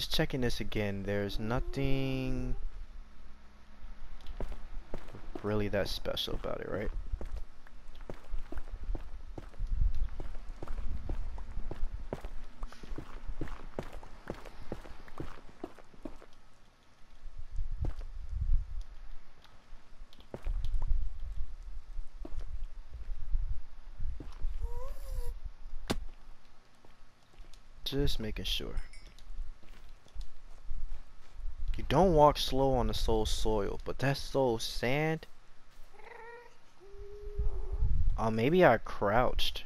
Just checking this again. There's nothing really that special about it, right? Just making sure. Don't walk slow on the soul soil, but that soul sand. Oh, maybe I crouched.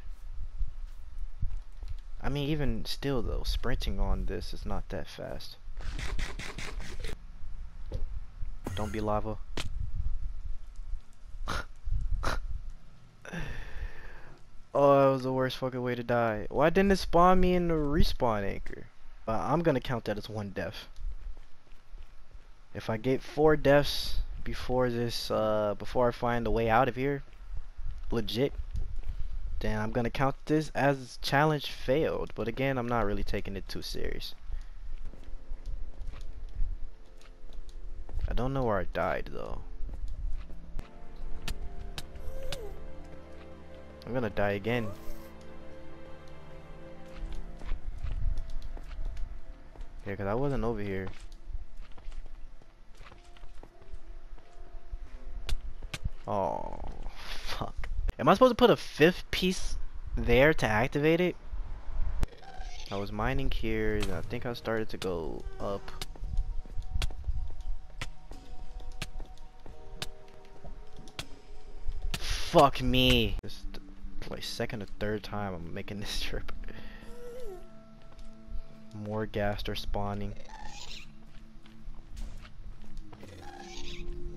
I mean, even still though, sprinting on this is not that fast. Don't be lava. oh, that was the worst fucking way to die. Why didn't it spawn me in the respawn anchor? Uh, I'm gonna count that as one death. If I get four deaths before this, uh, before I find a way out of here, legit, then I'm gonna count this as challenge failed. But again, I'm not really taking it too serious. I don't know where I died though. I'm gonna die again. Yeah, cause I wasn't over here. Oh, fuck. Am I supposed to put a fifth piece there to activate it? I was mining here, and I think I started to go up. Fuck me. This is like second or third time I'm making this trip. More ghasts are spawning.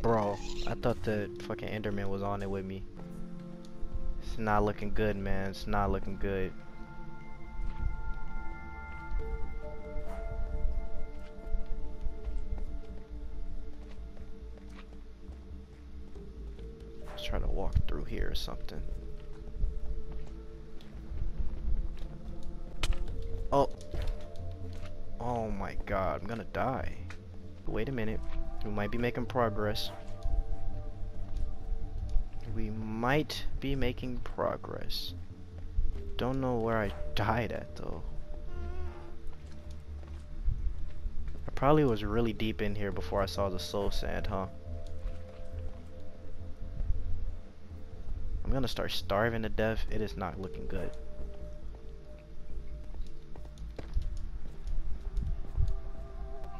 Bro, I thought the fucking Enderman was on it with me. It's not looking good, man. It's not looking good. Let's try to walk through here or something. Oh. Oh my god, I'm gonna die. Wait a minute. We might be making progress. We might be making progress. Don't know where I died at though. I probably was really deep in here before I saw the soul sand, huh? I'm gonna start starving to death. It is not looking good.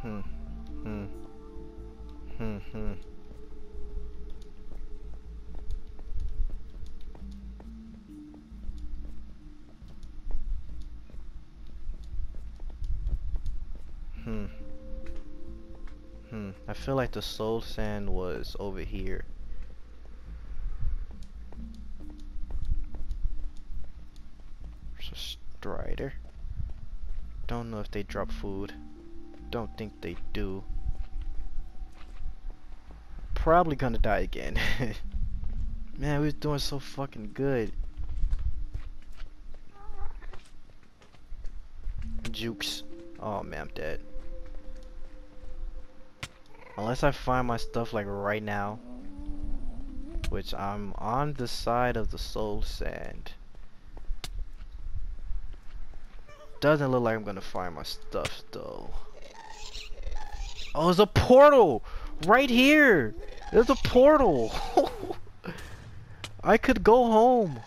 Hmm. Hmm. Hmm. Hmm. I feel like the soul sand was over here. There's a strider. Don't know if they drop food. Don't think they do. Probably gonna die again. Man, we was doing so fucking good. Jukes. Oh man, I'm dead. Unless I find my stuff like right now. Which I'm on the side of the soul sand. Doesn't look like I'm gonna find my stuff though. Oh, there's a portal! Right here! There's a portal! I could go home.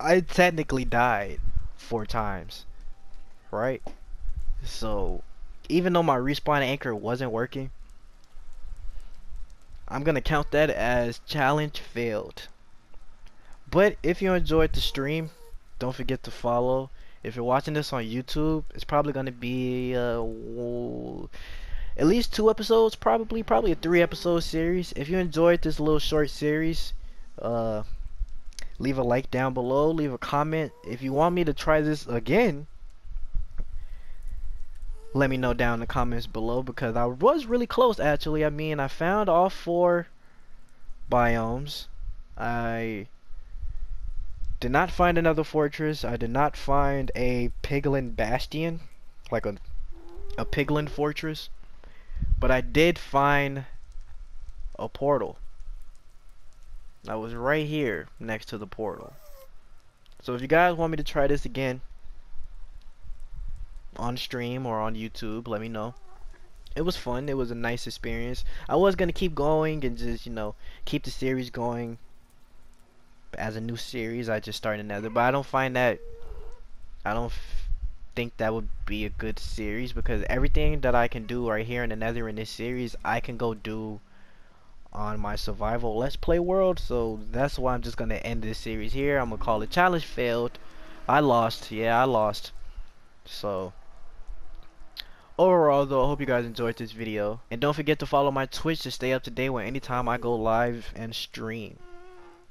I technically died four times, right? So, even though my respawn anchor wasn't working, I'm gonna count that as challenge failed. But if you enjoyed the stream, don't forget to follow. If you're watching this on YouTube, it's probably gonna be uh, at least two episodes, probably probably a three episode series. If you enjoyed this little short series, uh, leave a like down below leave a comment if you want me to try this again let me know down in the comments below because I was really close actually. I mean, I found all four biomes. I did not find another fortress. I did not find a piglin bastion, like a a piglin fortress. But I did find a portal. I was right here next to the portal. So if you guys want me to try this again on stream or on YouTube, let me know. It was fun. It was a nice experience. I was going to keep going and just, you know, keep the series going as a new series. I just started another, but I don't find that I don't think that would be a good series because everything that I can do right here in the Nether in this series, I can go do on my survival. Let's play world so that's why I'm just gonna end this series here. I'm gonna call it challenge failed. I lost yeah I lost. So overall though I hope you guys enjoyed this video. And don't forget to follow my Twitch to stay up to date with anytime I go live and stream